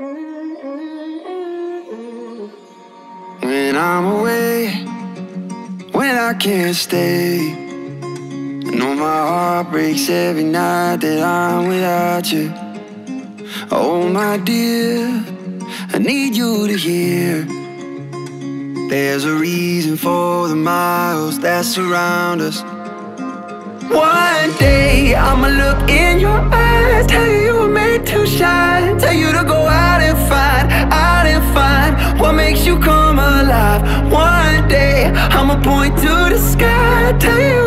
When I'm away, when I can't stay. I know my heart breaks every night that I'm without you. Oh, my dear, I need you to hear. There's a reason for the miles that surround us. One day I'ma look in your eyes, I'ma point to the sky,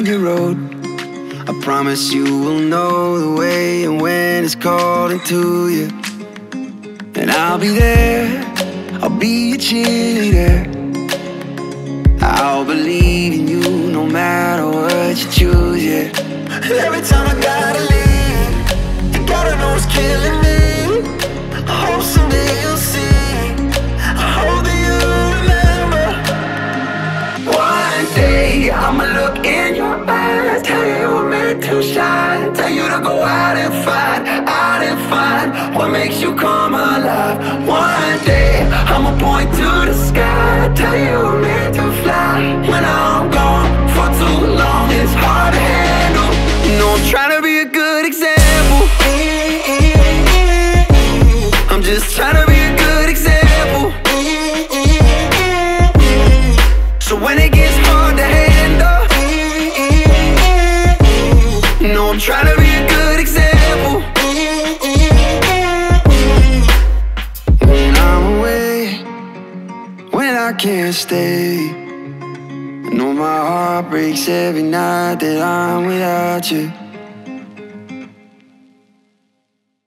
find your road. I promise you will know the way and when it's calling to you. And I'll be there, I'll be your cheerleader. I'll believe in you no matter what you choose, yeah. Every time I gotta leave, you gotta know it's killing me. I hope someday you'll see. I hope that you remember. One day I'ma look in shine, tell you to go out and find, out and find what makes you come alive. One day I'ma point to the sky, tell you you were meant to fly. When I'm gone for too long, it's hard to handle. You know I'm trying to be a good example. I'm just trying to be a good example. So when it gets know I'm trying to be a good example. When I'm away, when I can't stay, I know my heart breaks every night that I'm without you.